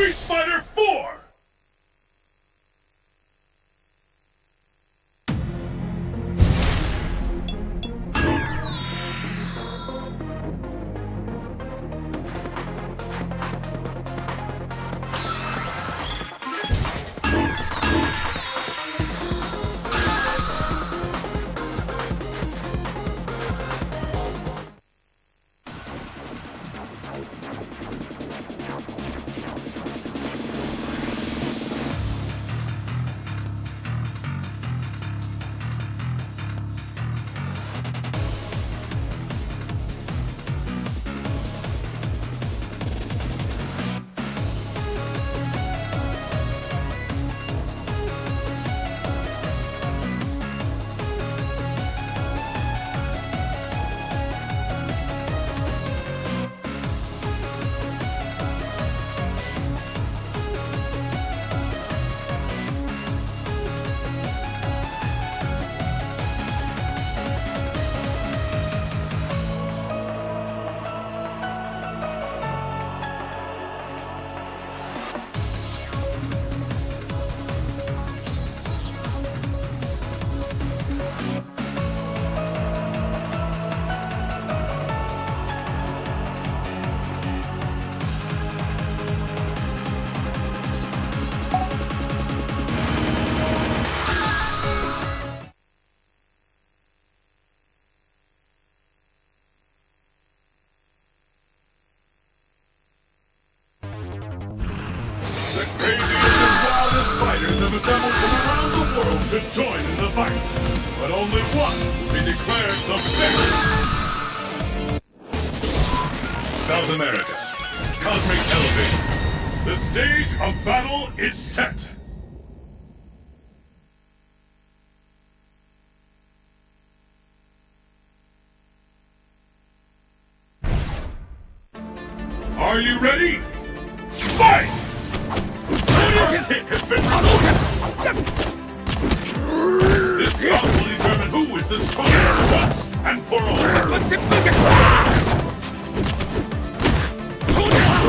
Street Fighter North America. Cosmic Elevator. The stage of battle is set. Are you ready? Fight! has been This battle will determine who is the strongest us and for all.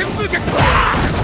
旋風脚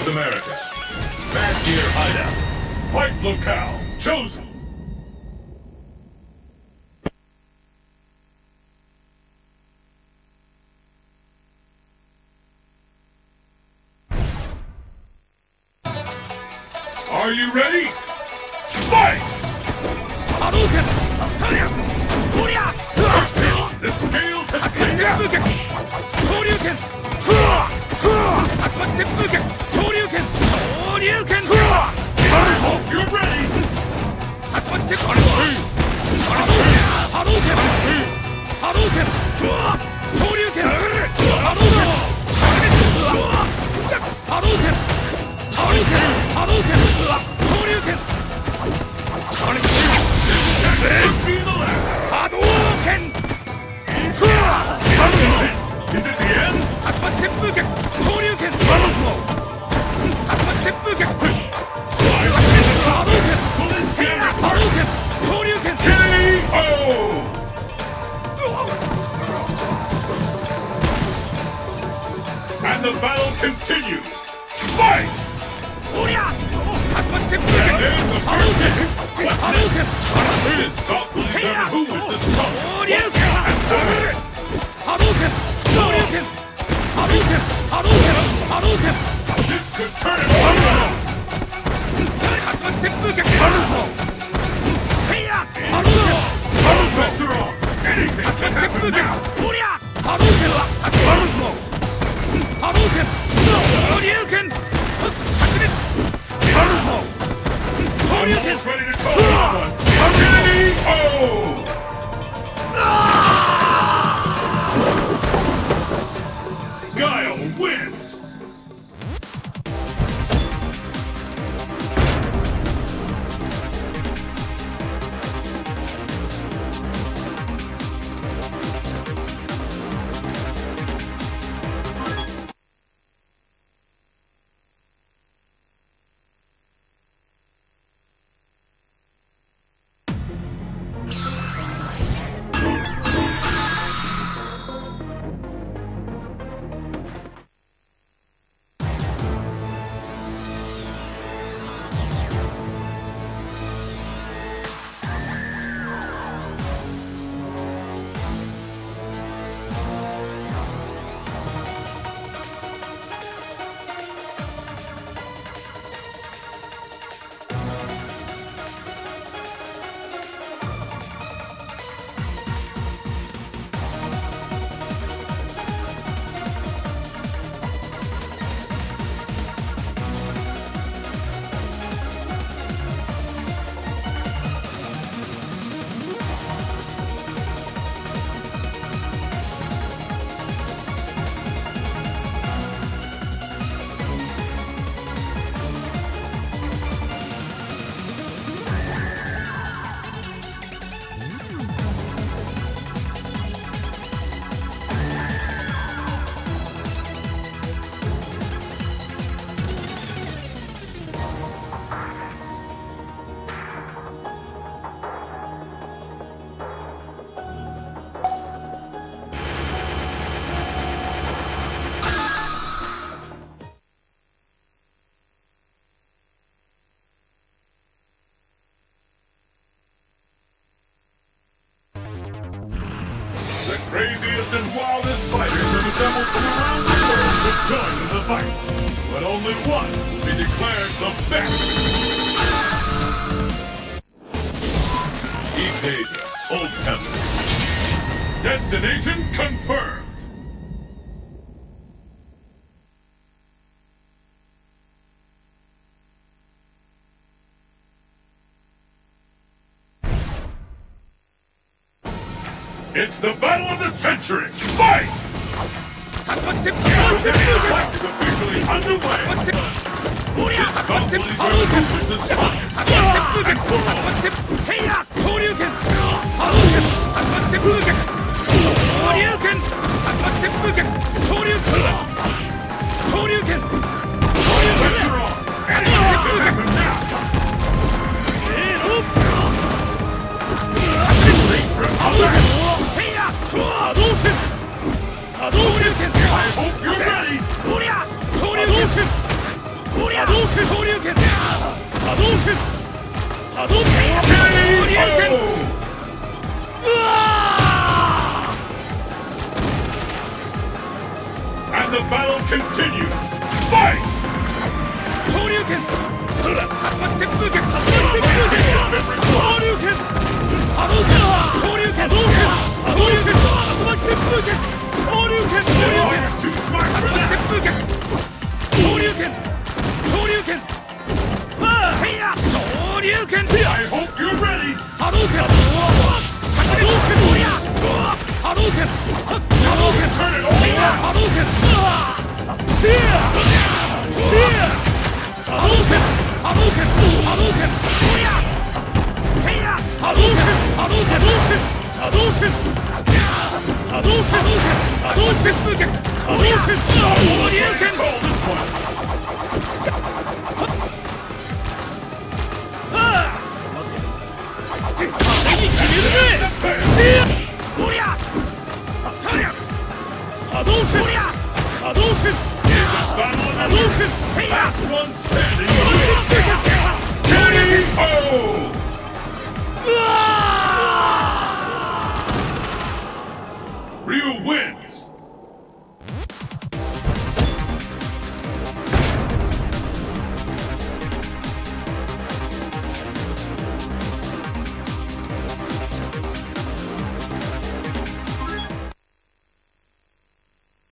North America. Bad Gear Hideout. Fight locale chosen. Yeah! craziest and wildest fighters have assembled from around the world to join in the fight. But only one will be declared the best. Asia, Old Temple. Destination confirmed. It's the battle of the century! Fight! Officially underway! This battle is the business! And the battle continues! Fight! 昇竜拳空竜巻旋風拳竜巻旋風拳昇竜拳波動拳昇竜拳昇竜拳竜巻旋風拳昇竜拳昇竜拳